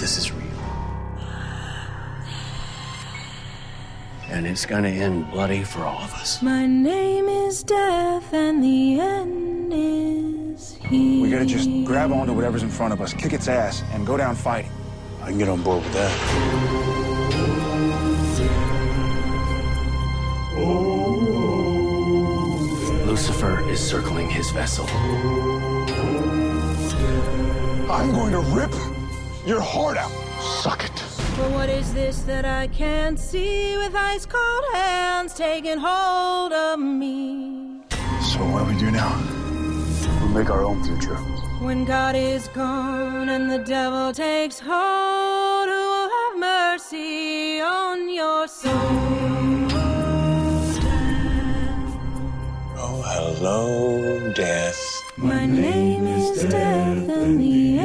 this is real. And it's gonna end bloody for all of us. My name is Death, and the end is here. We gotta just grab onto whatever's in front of us, kick its ass, and go down fighting. I can get on board with that. Lucifer is circling his vessel. I'm going to rip your heart out. Suck it. But what is this that I can't see with ice cold hands taking hold of me? So what do we do now? We'll make our own future. When God is gone and the devil takes hold, who will have mercy on your soul? Oh, hello, death. My name is Death, and the